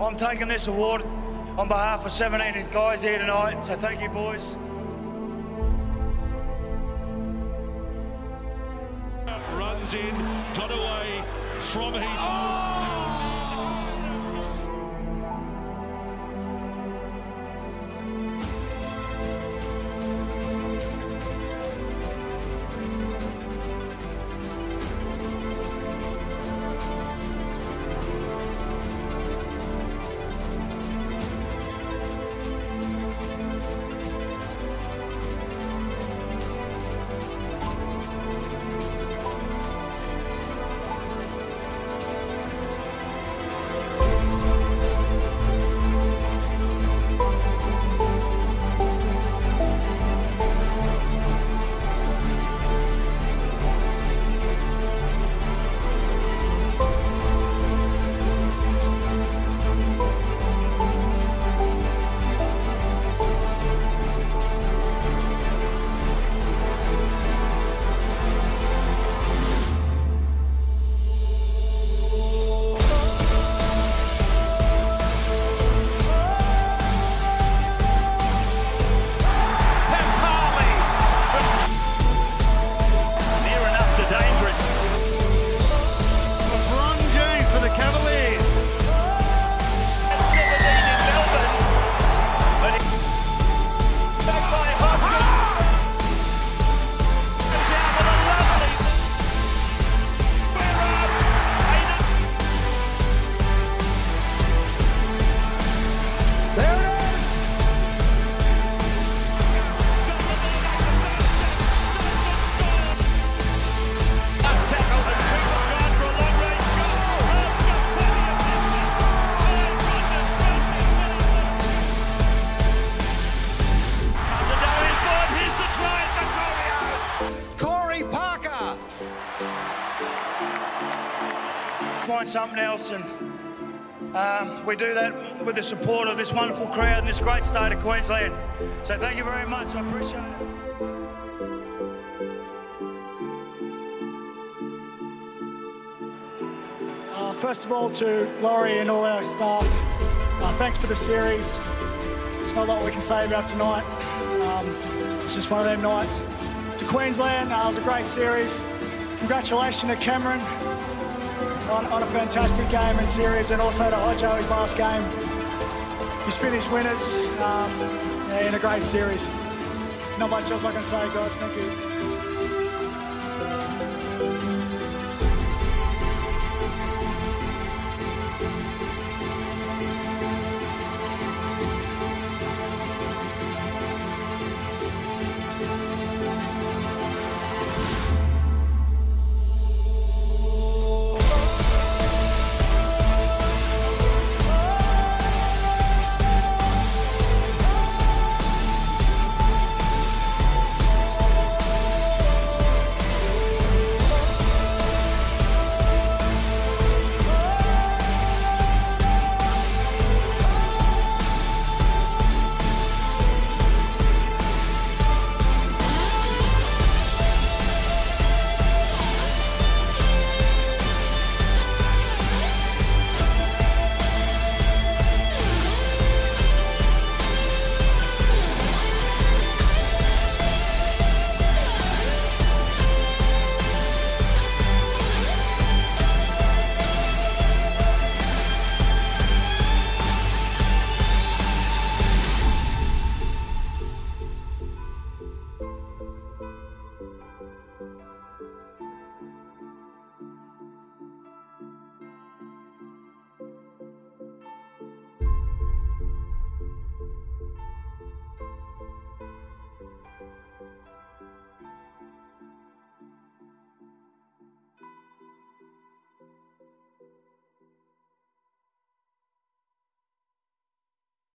I'm taking this award on behalf of 17 guys here tonight. So thank you, boys. Runs in, got away from his. Near something else, and um, we do that with the support of this wonderful crowd in this great state of Queensland. So thank you very much. I appreciate it. Uh, first of all, to Laurie and all our staff, uh, thanks for the series. There's not a lot we can say about tonight. Um, it's just one of them nights. To Queensland, uh, it was a great series. Congratulations to Cameron on, on a fantastic game and series, and also to Hodjo, his last game. He's finished winners um, yeah, in a great series. Not much else I can say, guys. Thank you.